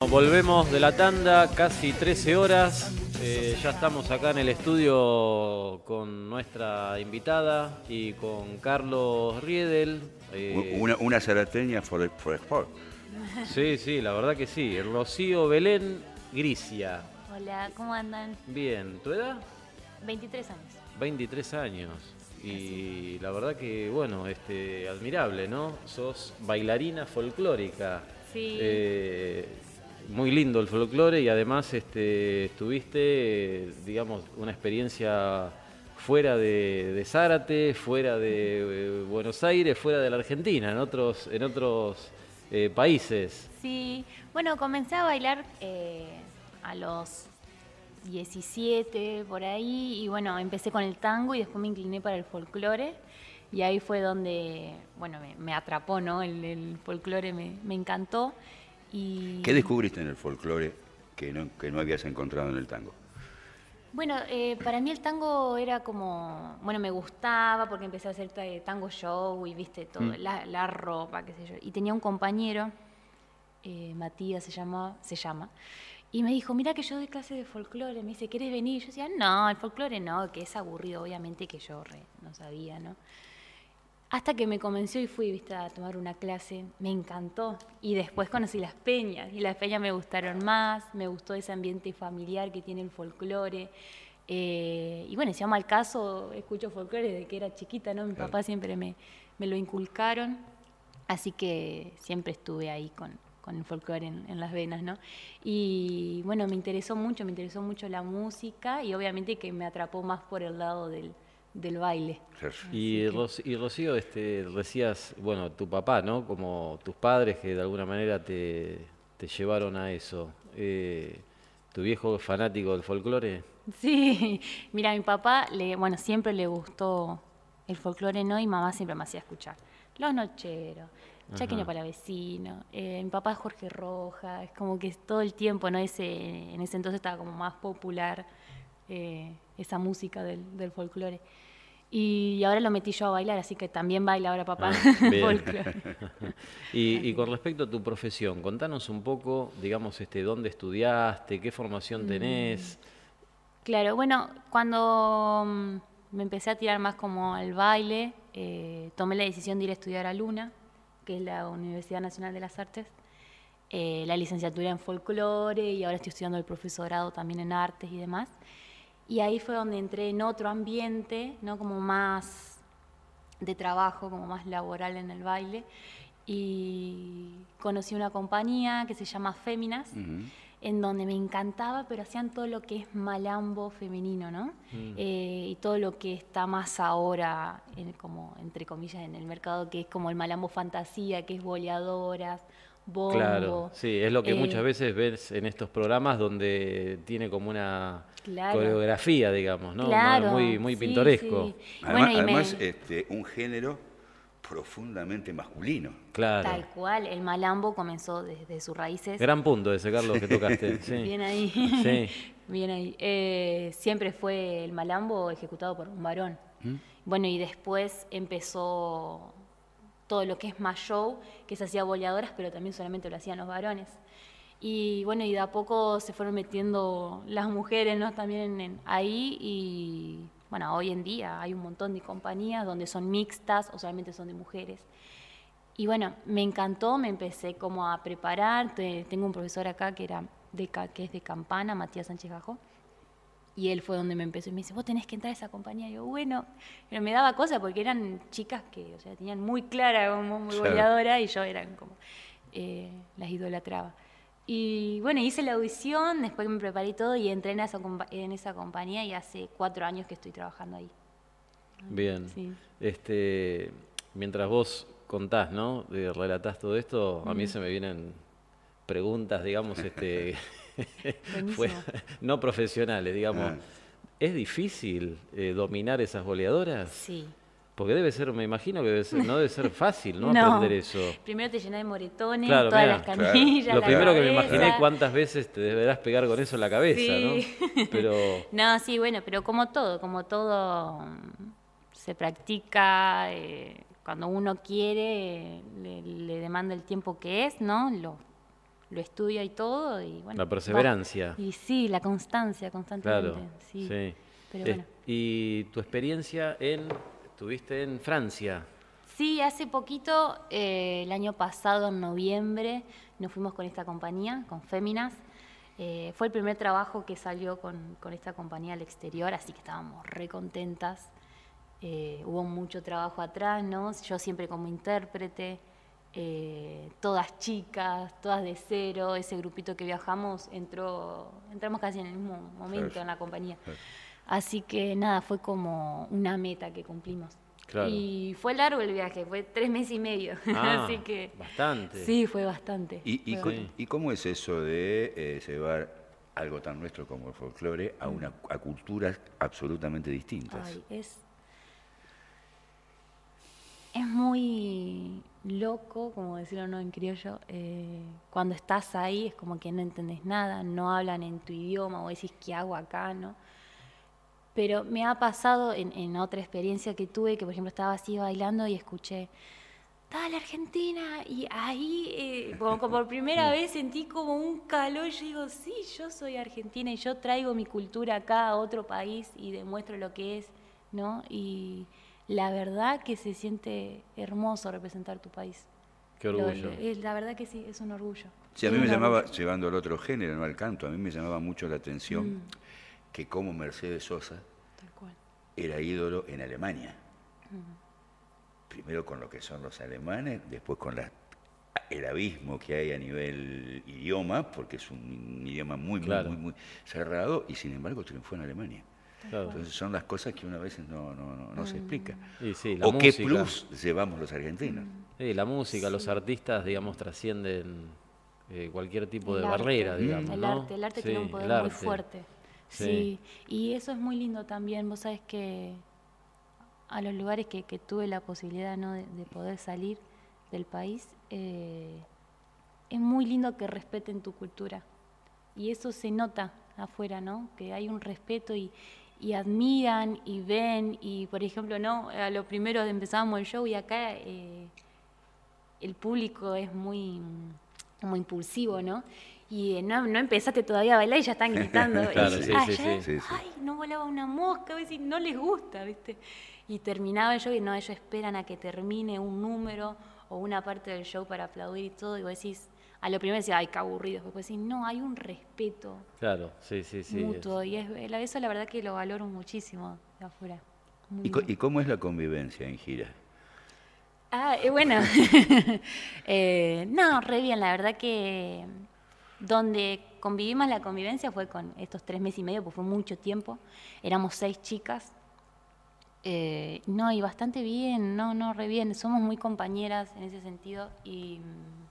Volvemos de la tanda, casi 13 horas. Eh, ya estamos acá en el estudio con nuestra invitada y con Carlos Riedel. Eh, una, una zarateña for, for sport. Sí, sí, la verdad que sí. Rocío Belén Grisia. Hola, ¿cómo andan? Bien, ¿tu edad? 23 años. 23 años. Y la verdad que, bueno, este, admirable, ¿no? Sos bailarina folclórica. Sí. Eh, muy lindo el folclore y además este, tuviste, digamos, una experiencia fuera de, Zárate, fuera de eh, Buenos Aires, fuera de la Argentina, en otros, en otros eh, países. Sí, bueno, comencé a bailar eh, a los 17 por ahí y bueno, empecé con el tango y después me incliné para el folclore y ahí fue donde, bueno, me, atrapó, ¿no? El, folclore me, me encantó. ¿Qué descubriste en el folclore que no, que no habías encontrado en el tango? Bueno, eh, para mí el tango era como, bueno, me gustaba porque empecé a hacer tango show y viste todo, mm. la, ropa, qué sé yo. Y tenía un compañero, eh, Matías se se llama, y me dijo, mira que yo doy clase de folclore, me dice, ¿quieres venir? yo decía, no, el folclore no, que es aburrido, obviamente que yo no sabía, ¿no? Hasta que me convenció y fui ¿viste, a tomar una clase, me encantó. Y después conocí las peñas, y las peñas me gustaron más, me gustó ese ambiente familiar que tiene el folclore. Eh, y bueno, si llama al caso, escucho folclore desde que era chiquita, ¿no? Mi papá siempre me, me, lo inculcaron, así que siempre estuve ahí con, con el folclore en, en, las venas, ¿no? Y bueno, me interesó mucho, me interesó mucho la música y obviamente que me atrapó más por el lado del del baile. Y, Rocío, este, decías, bueno, tu papá, ¿no? Como tus padres que de alguna manera te, llevaron a eso. Eh, ¿Tu viejo fanático del folclore? Sí, mira, mi papá, le, bueno, siempre le gustó el folclore, ¿no? Y mamá siempre me hacía escuchar. Los Nocheros, Chaqueño para vecino, eh, mi papá es Jorge Roja, es como que todo el tiempo, ¿no? Ese, en ese entonces estaba como más popular eh, esa música del, del folclore. Y ahora lo metí yo a bailar, así que también baila ahora papá. Ah, y, con respecto a tu profesión, contanos un poco, digamos, este, dónde estudiaste, qué formación mm. tenés. Claro, bueno, cuando mm, me empecé a tirar más como al baile, eh, tomé la decisión de ir a estudiar a Luna, que es la Universidad Nacional de las Artes, eh, la licenciatura en folclore y ahora estoy estudiando el profesorado también en artes y demás. Y ahí fue donde entré en otro ambiente, ¿no? como más de trabajo, como más laboral en el baile. Y conocí una compañía que se llama Féminas, en donde me encantaba, pero hacían todo lo que es malambo femenino, ¿no? Eh, y todo lo que está más ahora, en, como entre comillas, en el mercado, que es como el malambo fantasía, que es boleadoras, Claro, sí, es lo que muchas eh, veces ves en estos programas donde tiene como una coreografía, digamos, ¿no? muy muy pintoresco. Además, este, un género profundamente masculino. Claro. Tal cual, el malambo comenzó desde sus raíces. Gran punto ese, Carlos, que tocaste. Bien ahí. Sí. Bien ahí. Eh, siempre fue el malambo ejecutado por un varón. ¿Mm? Bueno, y después empezó todo lo que es más show, que se hacía boleadoras, pero también solamente lo hacían los varones. Y bueno, y de a poco se fueron metiendo las mujeres ¿no? también ahí y bueno, hoy en día hay un montón de compañías donde son mixtas o solamente son de mujeres. Y bueno, me encantó, me empecé como a preparar, tengo un profesor acá que, era de, que es de Campana, Matías Sánchez Gajo, y él fue donde me empezó y me dice, vos tenés que entrar a esa compañía. Y yo, bueno, pero me daba cosa porque eran chicas que, o sea, tenían muy clara, como muy goleadora, y yo eran como, eh, las idolatraba. Y bueno, hice la audición, después me preparé todo y entré en esa, en esa compañía y hace cuatro años que estoy trabajando ahí. Bien. Este, mientras vos contás, ¿no? relatás todo esto, a mí se me vienen preguntas, digamos, este... no profesionales, digamos. Ah. ¿Es difícil eh, dominar esas boleadoras? Sí. Porque debe ser, me imagino que no debe ser fácil, ¿no? Aprender eso. Primero te llenas de moretones, todas las canillas. Lo primero que me imaginé cuántas veces te deberás pegar con eso en la cabeza, ¿no? Pero. No, sí, bueno, pero como todo, como todo mm, se practica, eh, cuando uno quiere, le, le, demanda el tiempo que es, ¿no? Lo lo estudia y todo. Y, bueno, la perseverancia. Y sí, la constancia constantemente. Claro, sí. sí. Pero bueno. y tu experiencia en, estuviste en Francia. Sí, hace poquito, eh, el año pasado, en noviembre, nos fuimos con esta compañía, con Féminas. Eh, fue el primer trabajo que salió con, con esta compañía al exterior, así que estábamos re contentas. Eh, hubo mucho trabajo atrás, ¿no? Yo siempre como intérprete, eh, todas chicas, todas de cero, ese grupito que viajamos, entró, entramos casi en el mismo momento Claro. en la compañía. Claro. Así que nada, fue como una meta que cumplimos. Claro. Y fue largo el viaje, fue tres meses y medio. Ah, Así que. bastante. Sí, fue bastante. ¿Y, y, Fue co- Sí. y cómo es eso de eh, llevar algo tan nuestro como el folclore a, una, a culturas absolutamente distintas? Ay, es. Es muy loco, como decirlo no en criollo. eh, cuando estás ahí es como que no entendés nada, no hablan en tu idioma o decís qué hago acá, ¿no? Pero me ha pasado en, en otra experiencia que tuve, que por ejemplo estaba así bailando y escuché, dale Argentina, y ahí, eh, como por primera vez sentí como un calor, yo digo, sí, yo soy argentina y yo traigo mi cultura acá a otro país y demuestro lo que es, ¿no? Y la verdad que se siente hermoso representar tu país. Qué Lo- orgullo. lo- la verdad que sí, es un orgullo. Sí, a mí me llamaba, orgullo. llevando al otro género, no al canto, a mí me llamaba mucho la atención Mm. que como Mercedes Sosa Tal cual. era ídolo en Alemania. Primero con lo que son los alemanes, después con la- el abismo que hay a nivel idioma, porque es un idioma muy, muy, Claro. muy, muy cerrado, y sin embargo triunfó en Alemania. Claro. Entonces son las cosas que una a veces no, no, no, no se explica. Y sí, la O qué plus llevamos los argentinos. Sí, la música, los artistas, digamos, trascienden eh, cualquier tipo El de arte. barrera, digamos. El ¿no? arte, el arte tiene un poder muy fuerte. Sí. Sí. y eso es muy lindo también. Vos sabés que a los lugares que, que tuve la posibilidad ¿no? de, de poder salir del país, eh, es muy lindo que respeten tu cultura. Y eso se nota afuera, ¿no? Que hay un respeto y, y admiran y ven. Y, por ejemplo, ¿no? A lo primero empezábamos el show y acá eh, el público es muy como impulsivo, ¿no? Y eh, no, no empezaste todavía a bailar y ya están gritando. Claro, Y sí. Sí, sí. Ay, no volaba una mosca, a veces no les gusta, ¿viste? Y terminaba el show y no, ellos esperan a que termine un número o una parte del show para aplaudir y todo. Y vos decís, a lo primero decís, ay, qué aburrido. Después decís, no, hay un respeto Claro, sí, sí, sí. mutuo. Y es, la- eso la verdad que lo valoro muchísimo de afuera. ¿Y, cómo es la convivencia en gira? Ah, eh, bueno. Eh, no, re bien, la verdad que donde convivimos la convivencia fue con estos tres meses y medio, pues fue mucho tiempo. Éramos seis chicas. Eh, no, y bastante bien, no, no, re bien. Somos muy compañeras en ese sentido y mm,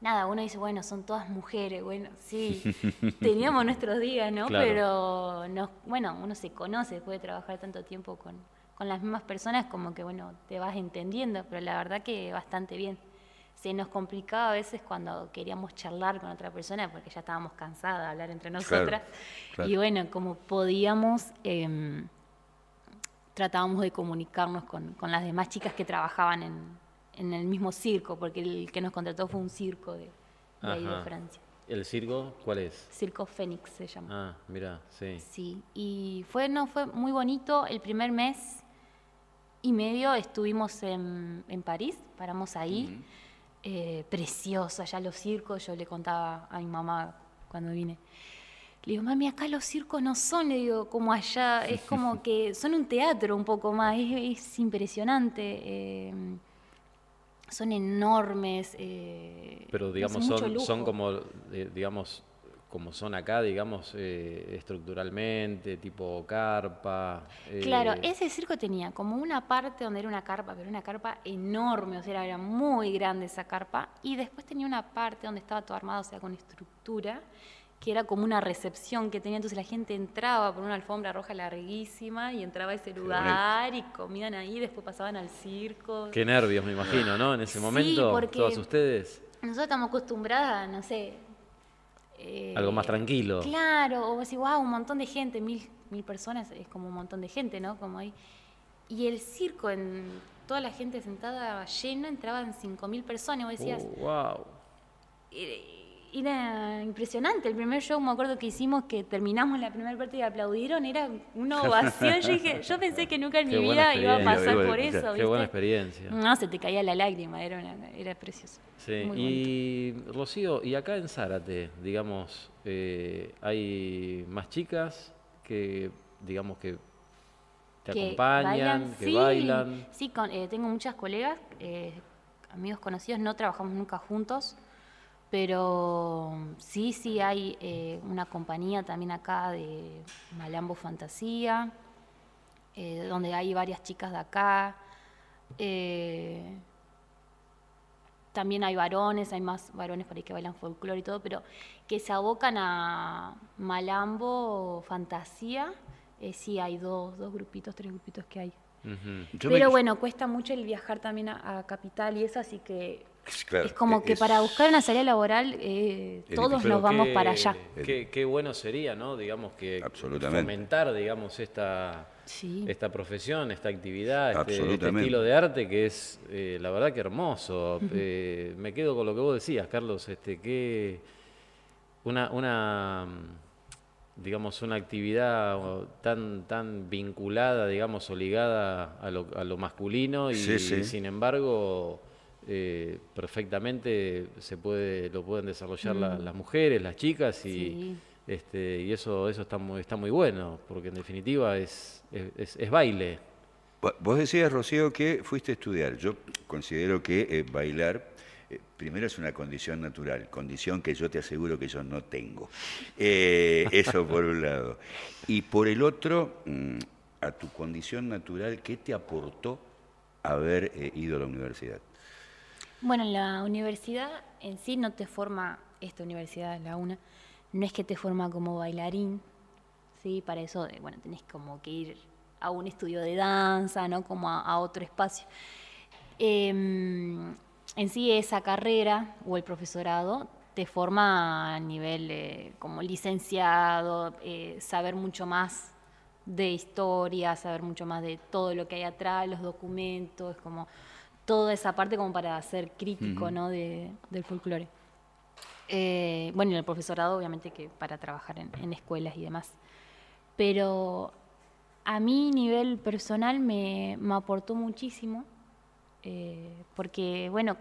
nada, uno dice, bueno, son todas mujeres, bueno, sí, teníamos nuestros días, ¿no? Claro. Pero, nos, bueno, uno se conoce después de trabajar tanto tiempo con, con las mismas personas, como que, bueno, te vas entendiendo, pero la verdad que bastante bien. Se nos complicaba a veces cuando queríamos charlar con otra persona porque ya estábamos cansadas de hablar entre nosotras. claro. Y bueno, como podíamos, em, tratábamos de comunicarnos con, con las demás chicas que trabajaban en, en el mismo circo, porque el que nos contrató fue un circo de, de ahí de. Francia. ¿El circo cuál es? Circo Fénix se llama. Ah, mira, sí. Sí, y fue, no, fue muy bonito. El primer mes y medio estuvimos en, en París, paramos ahí. Eh, precioso, allá los circos, yo le contaba a mi mamá cuando vine. Le digo, mami, acá los circos no son, le digo, como allá, es como que son un teatro un poco más, es, es impresionante. eh, son enormes. eh, Pero digamos, son, son como, eh, digamos, como son acá, digamos, eh, estructuralmente, tipo carpa. eh, Claro, ese circo tenía como una parte donde era una carpa, pero una carpa enorme, o sea, era muy grande esa carpa, y después tenía una parte donde estaba todo armado, o sea, con estructura, que era como una recepción que tenía, entonces la gente entraba por una alfombra roja larguísima y entraba a ese lugar y comían ahí, después pasaban al circo. Qué nervios, me imagino, ¿no? En ese Sí, momento, porque- todas ustedes. Nosotros estamos acostumbradas, no sé. eh, Algo más tranquilo. Claro, o así, wow, un montón de gente, mil, mil personas, es como un montón de gente, ¿no? Como ahí. Y el circo, en toda la gente sentada lleno, entraban cinco mil personas, y vos decías, Uh, wow. Era impresionante. El primer show, me acuerdo que hicimos, que terminamos la primera parte y aplaudieron, era una ovación. yo dije, yo pensé que nunca en mi vida iba a pasar por eso. ¿viste? Qué buena experiencia. No, se te caía la lágrima, era, era precioso. Sí, y Rocío, y acá en Zárate, digamos, eh, hay más chicas que, digamos, que te acompañan, que bailan. Sí, eh, tengo muchas colegas, eh, amigos conocidos, no trabajamos nunca juntos pero sí, sí hay eh, una compañía también acá de Malambo Fantasía, eh, donde hay varias chicas de acá. Eh, también hay varones, hay más varones por ahí que bailan folclore y todo, pero que se abocan a Malambo Fantasía. sí, hay dos, dos grupitos, tres grupitos que hay. Pero bueno, cuesta mucho el viajar también a Capital y eso, así que es como que para buscar una salida laboral eh, todos nos vamos para allá. Qué, bueno sería, ¿no? Digamos que fomentar, digamos, esta, esta profesión, esta actividad, este, este estilo de arte que es, eh, la verdad que hermoso. Eh, me quedo con lo que vos decías, Carlos, este, que una, una digamos, una actividad tan, tan vinculada, digamos, o ligada a lo, a lo masculino y sin embargo eh, perfectamente se puede, lo pueden desarrollar mm. las mujeres, las chicas y, este, y eso, eso está muy, está muy bueno, porque en definitiva es, es, baile. Vos decías, Rocío, que fuiste a estudiar. Yo considero que eh, bailar eh, primero es una condición natural, condición que yo te aseguro que yo no tengo. eso por un lado. Y por el otro, mm, a tu condición natural, ¿qué te aportó haber ido a la universidad? Bueno, la universidad en sí no te forma, esta universidad, la UNA, no es que te forma como bailarín, ¿sí? Para eso, eh, bueno, tenés como que ir a un estudio de danza, ¿no? Como a, otro espacio. Em, en sí esa carrera o el profesorado te forma a nivel como licenciado, eh, saber mucho más de historia, saber mucho más de todo lo que hay atrás, los documentos, como toda esa parte como para ser crítico ¿no? de, del folclore. Eh, bueno, y el profesorado obviamente que para trabajar en, escuelas y demás. Pero a mí nivel personal me, me aportó muchísimo, eh, porque bueno,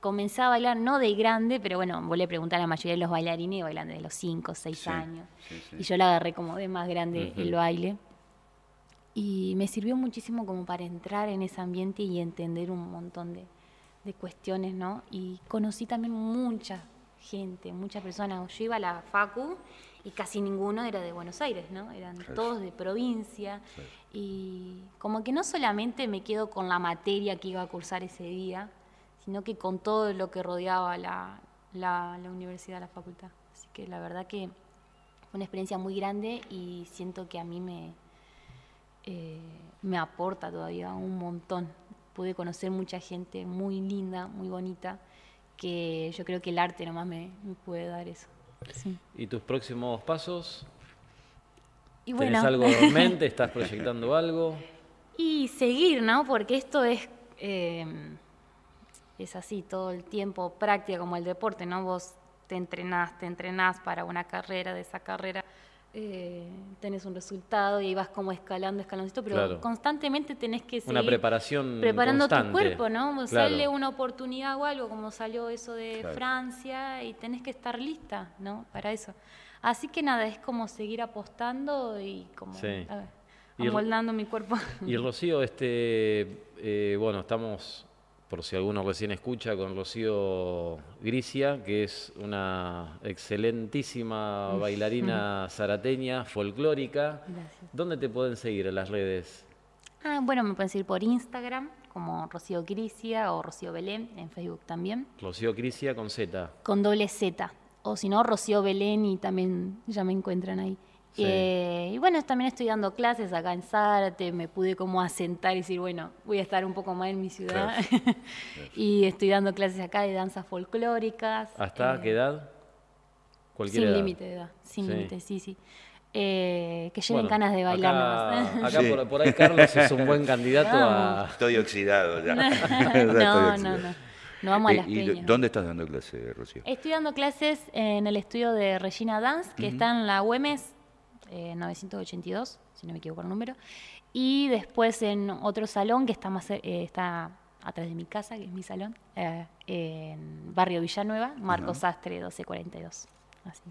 comencé a bailar no de grande, pero bueno, volví a preguntar a la mayoría de los bailarines bailan desde los 5 o 6 años. Y yo la agarré como de más grande el baile. Y me sirvió muchísimo como para entrar en ese ambiente y entender un montón de, cuestiones, ¿no? Y conocí también mucha gente, muchas personas. Yo iba a la Facu y casi ninguno era de Buenos Aires, ¿no? Eran todos de provincia. Y como que no solamente me quedo con la materia que iba a cursar ese día, sino que con todo lo que rodeaba la, la, la universidad, la facultad. Así que la verdad que fue una experiencia muy grande y siento que a mí me, eh, me aporta todavía un montón. Pude conocer mucha gente muy linda, muy bonita, que yo creo que el arte nomás me, puede dar eso. ¿Y tus próximos pasos? Y ¿Tienes algo en mente? ¿Estás proyectando algo? Y seguir, ¿no? Porque esto es, eh, es así todo el tiempo, práctica como el deporte, ¿no? Vos te entrenás, te entrenás para una carrera, de esa carrera eh, tenés un resultado y vas como escalando, escalando, pero constantemente tenés que seguir una preparación preparando tu cuerpo, ¿no? Sale una oportunidad o algo, como salió eso de Francia, y tenés que estar lista, ¿no? Para eso. Así que nada, es como seguir apostando y como amoldando mi cuerpo. Y Rocío, este, eh, bueno, estamos por si alguno recién escucha, con Rocío Grisia, que es una excelentísima bailarina zarateña, folclórica. Gracias. ¿Dónde te pueden seguir en las redes? Ah, bueno, me pueden seguir por Instagram como Rocío Grisia o Rocío Belén, en Facebook también. Rocío Grisia con Z. Con doble Z. O si no, Rocío Belén y también ya me encuentran ahí. Eh, y bueno, también estoy dando clases acá en Zárate, me pude como asentar y decir, bueno, voy a estar un poco más en mi ciudad. y estoy dando clases acá de danzas folclóricas. ¿Hasta eh, qué edad? Cualquier sin límite de edad, sin límite, sí, sí. Eh, que lleven ganas de bailar acá, Acá por, ahí Carlos es un buen candidato a... Estoy oxidado ya. no, no, no. nos vamos a Eh, las ¿y peñas. ¿Dónde estás dando clase, Rocío? Estoy dando clases en el estudio de Regina Dance, que está en la Güemes eh, 982, si no me equivoco el número, y después en otro salón que está más eh, está atrás de mi casa, que es mi salón, eh, en Barrio Villanueva, Marcos Sastre 1242. Así.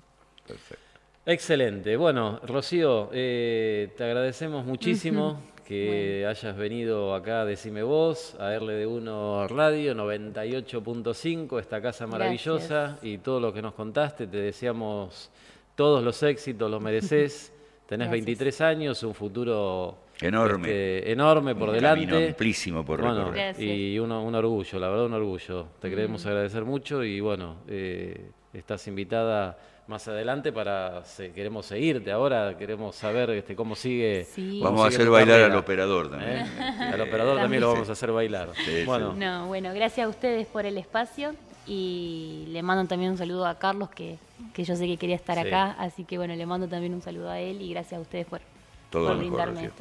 Perfecto. Excelente. Bueno, Rocío, eh, te agradecemos muchísimo que hayas venido acá Decime Vos, a RD1 Radio 98.5, esta casa maravillosa y todo lo que nos contaste. Te deseamos todos los éxitos, los mereces. Tenés Gracias. 23 años, un futuro Enorme. este, enorme por Un delante. camino amplísimo por Bueno, recorrer. Gracias. y uno- un orgullo, la verdad un orgullo. Te queremos agradecer mucho y bueno, eh, estás invitada más adelante para, se- queremos seguirte ahora, queremos saber este, cómo sigue. Sí. cómo Vamos a hacer bailar carrera, al operador también. ¿eh? Al operador también lo vamos a hacer bailar. Sí, bueno, sí. No, bueno, gracias a ustedes por el espacio y le mando también un saludo a Carlos, que, que yo sé que quería estar Sí. acá, así que bueno, le mando también un saludo a él y gracias a ustedes por, Todo por brindarme esto.